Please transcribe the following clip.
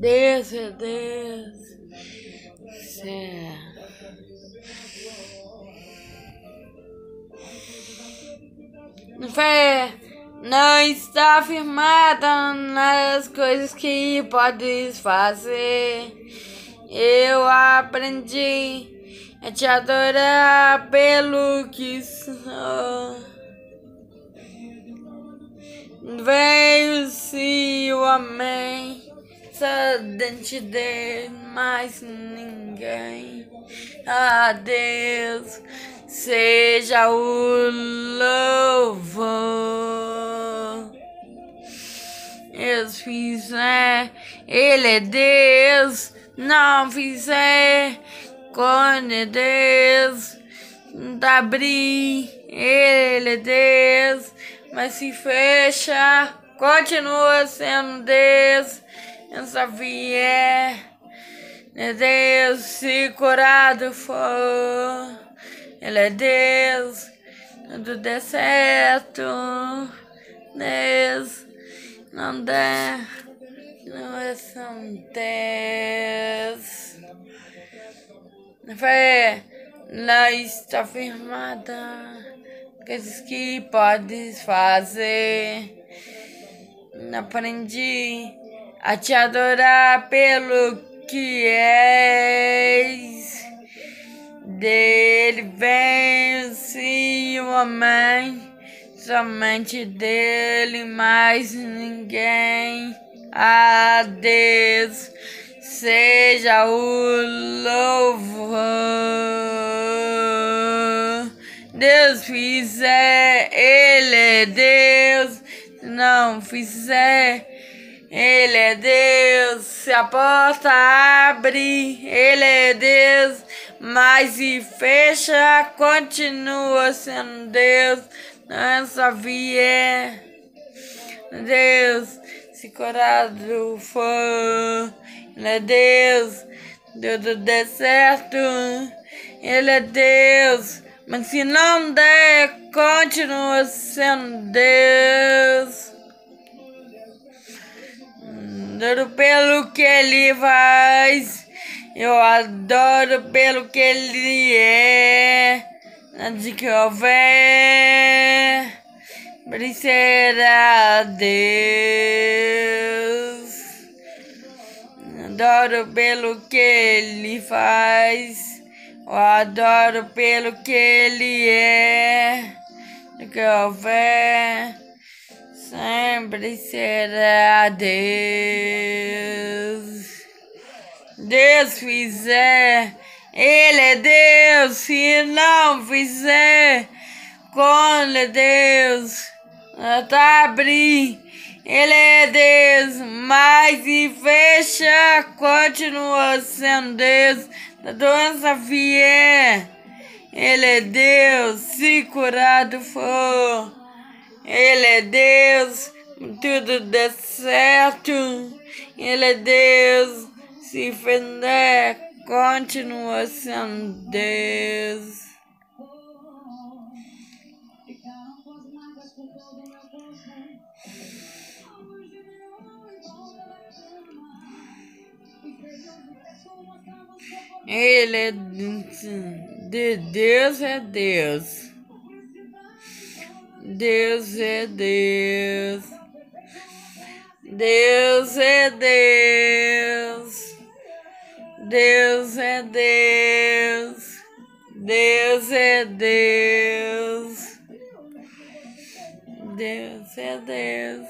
Deus Deus. Céu. Fé não está firmada nas coisas que podes fazer. Eu aprendi a te adorar pelo que sou. Veio-se o amém, só dente de mais ninguém. Adeus, seja o louvor. Eu fizer, Ele é Deus, não fizer, quando Deus, abrir, Ele é Deus mas se fecha, continua sendo Deus. Eu sabia, é Deus, se curado for, Ele é Deus, tudo der certo, Deus, não der, não é são Deus. Fé, lá está firmada coisas que podes fazer. Aprendi a te adorar pelo que és. Dele vem sim homem, somente dele mais ninguém. A Deus seja o louvor. Deus fizer, Ele é Deus. Não fizer, Ele é Deus. Se a porta abre, Ele é Deus. Mas se fecha, continua sendo Deus. Não sabia. Deus, se curado for, Ele é Deus. Tudo der certo, Ele é Deus. Mas se não der, continua sendo Deus. Adoro pelo que ele faz. Eu adoro pelo que ele é. Antes que houver, brincará Deus. Adoro pelo que ele faz. Eu adoro pelo que ele é. O que houver, sempre será Deus. Deus fizer, Ele é Deus. Se não fizer, quando é Deus, tá abrir. Ele é Deus, mas se fecha, continua sendo Deus da doença vier, Ele é Deus, se curado for, Ele é Deus, tudo der certo, Ele é Deus, se fender, continua sendo Deus. Ele é de Deus é Deus. Deus é Deus. Deus é Deus. Deus é Deus. Deus é Deus. Deus é Deus.